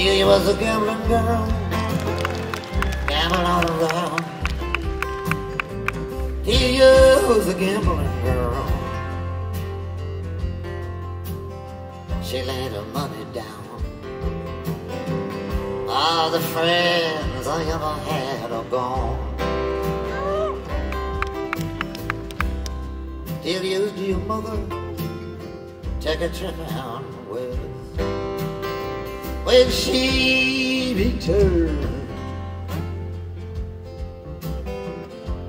was a gambling girl, gambling all around. Delia was a gambling girl. She laid her money down. All the friends I ever had are gone. Delia's dear mother, take a trip down west. When she returned,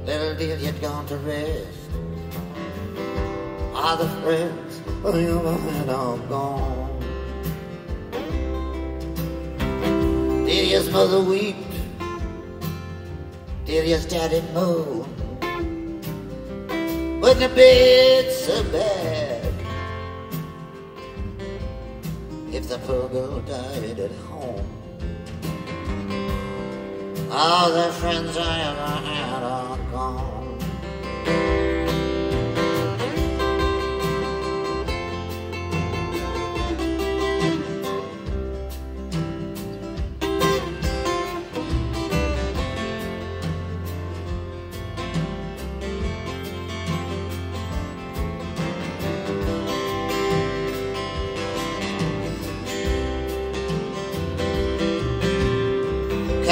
little Delia'd gone to rest. All the friends ever had are gone. Delia's mother wept, Delia's daddy moaned. When the bed's so bad, if the poor girl died at home, all the friends I ever had are gone.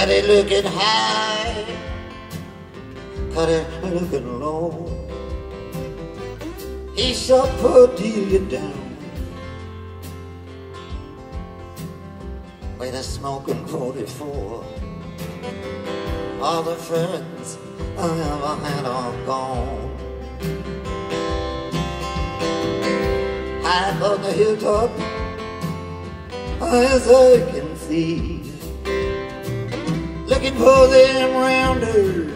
It looking high, it looking low. He shall put Delia down with a smoking 44. All the friends I ever had are gone. High on the hilltop, as I can see looking for them rounders,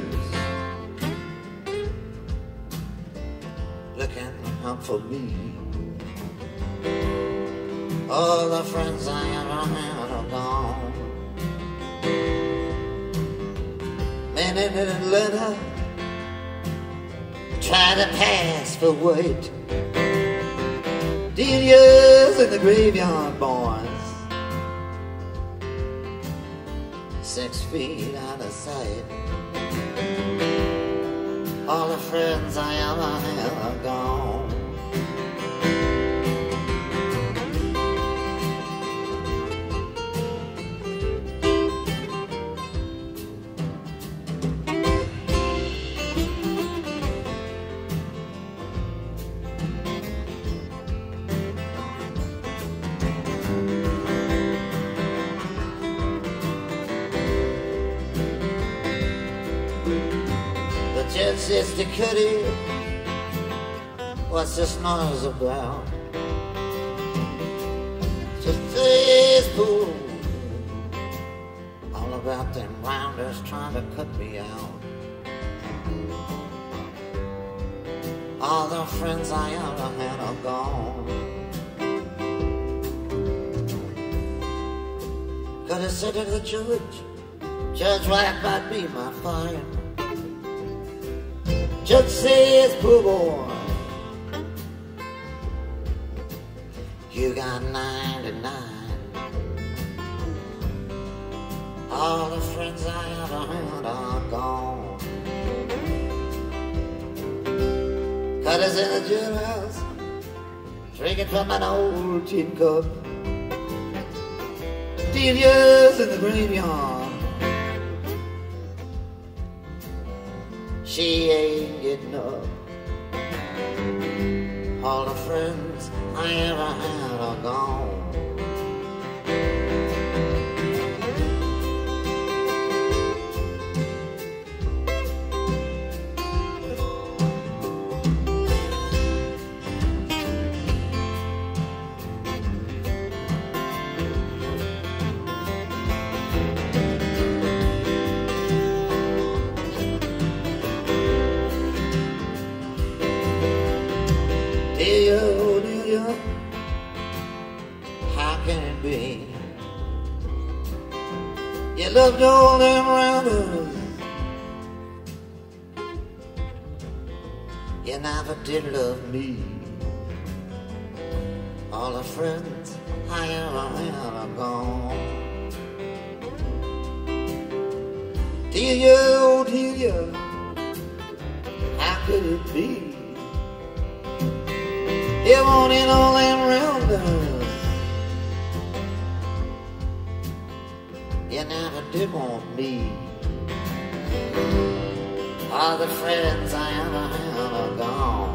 looking out for me. All the friends I ever had are gone. Men in Atlanta try to pass for white. Delia's in the graveyard, boys. Six feet out of sight. All the friends I ever had are gone. Judge says to Curtis, what's this noise about? This pool, all about them rounders trying to cut me out. All the friends I ever had are gone. Curtis said to the judge, Judge, what about me, my fire? Judge says, poor boy, you got 99. All the friends I ever had are gone. Curtis in the jailhouse, drinking from an old tin cup. Delia's in the graveyard. She ain't getting up. All the friends I ever had are gone. You loved all them rounders. You never did love me. All the friends I ever had are gone. Dear you, oh dear how could it be? You wanted all Never did want me. All the friends I ever had are gone.